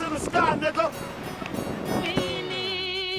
nigga.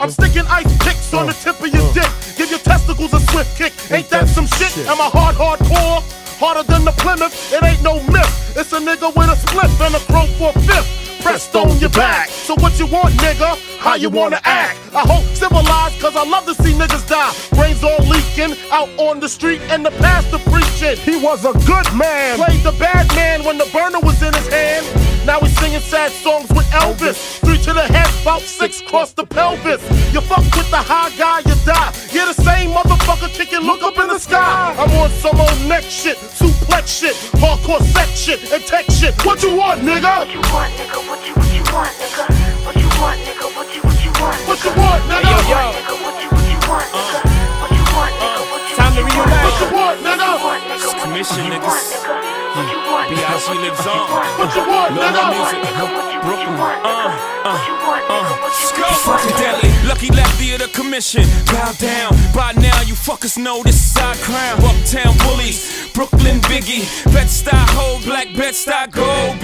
I'm sticking ice picks on the tip of your dick. Give your testicles a swift kick. Ain't that some shit? Am I hard, hardcore? Harder than the Plymouth? It ain't no myth. It's a nigga with a split and a throat for a fifth pressed on your back. So what you want, nigga? How you wanna act? I hope civilized, cause I love to see niggas die. Brains all leaking out on the street and the pastor preaching. He was a good man. Played the bad man when the burner was in his hand. Now he's singing sad songs with Elvis. Three to the head, about six cross the pelvis. You fuck with the high guy, you die. You're the same motherfucker chicken, look up in the sky. I'm on some old neck shit, suplex shit, hardcore sex shit, and tech shit. What you want, nigga? What you want, nigga? What you what you want, nigga? What you want, nigga? What you what you want? nigga? What you want, nigga? Yo, yo. Nigga, what you what you want, nigga? What you want, nigga? What you want? Time to what you reunite. What you want, nigga? want, nigga? What Commission you niggas. What you want? B.I.G. lives on. What you want, Love my music. Uh, uh, uh. Nigga, what you what you Brooklyn. want, nigga? What you want, nigga? What you what you want, Fucking nigga? deadly, lucky left theater commission. Bow down, by now you fuckers know this is our crown. Uptown bullies, Brooklyn Biggie, Bed-Stuy hold, black Bed-Stuy gold.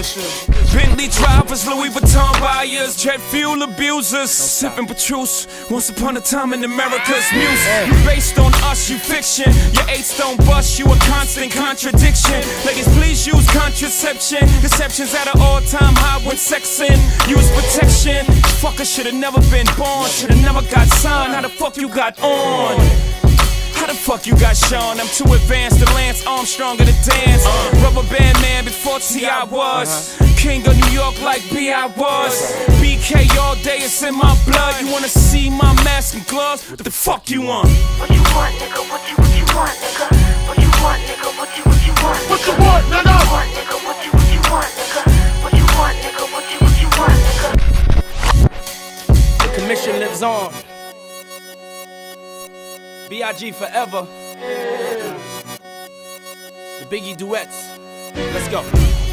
Bentley drivers, Louis Vuitton buyers, jet fuel abusers, sipping Petrus. Once upon a time in America's music, you based on us, you fiction. Your eights don't bust, you a constant contradiction. Ladies, please use contraception. Deception's at an all-time high when sexing. Use protection. Fucker should've never been born, should've never got signed. How the fuck you got on? How the fuck you got shown? I'm too advanced to Lance Armstrong to dance. Rubber band man before T.I. was. Uh-huh. King of New York like B.I. was. BK all day, it's in my blood. You wanna see my mask and gloves? What the fuck you want? What you want, nigga? What you what you want, nigga? What you want, nigga? What you what you want? What you want, nigga? want, nigga? What you what you want, nigga? What you want, nigga? What you what you want, nigga? The commission lives on. B.I.G. forever. The Biggie duets. Let's go.